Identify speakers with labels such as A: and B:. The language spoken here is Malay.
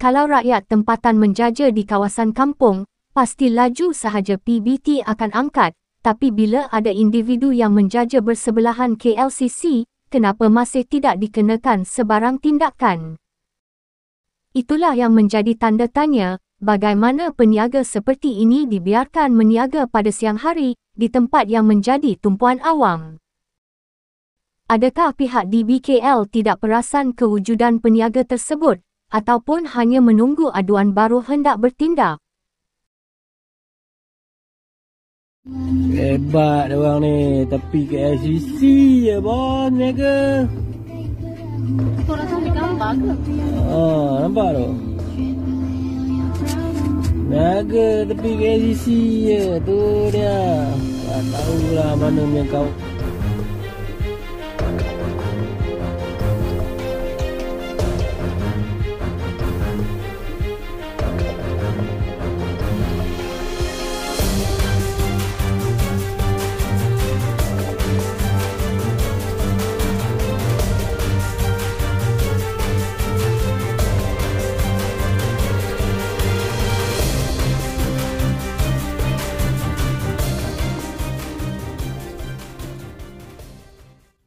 A: kalau rakyat tempatan menjaja di kawasan kampung, pasti laju sahaja PBT akan angkat. Tapi bila ada individu yang menjaja bersebelahan KLCC, kenapa masih tidak dikenakan sebarang tindakan? Itulah yang menjadi tanda tanya, bagaimana peniaga seperti ini dibiarkan meniaga pada siang hari di tempat yang menjadi tumpuan awam. Adakah pihak DBKL tidak perasan kewujudan peniaga tersebut ataupun hanya menunggu aduan baru hendak bertindak.
B: Hebat orang ni, tapi ke LCC je bos niaga.
C: Kau rasa ambil gambar ke?
B: Ah, nampak tu? Niaga tepi ke LCC je, tu dia. Tak tahulah mana yang kau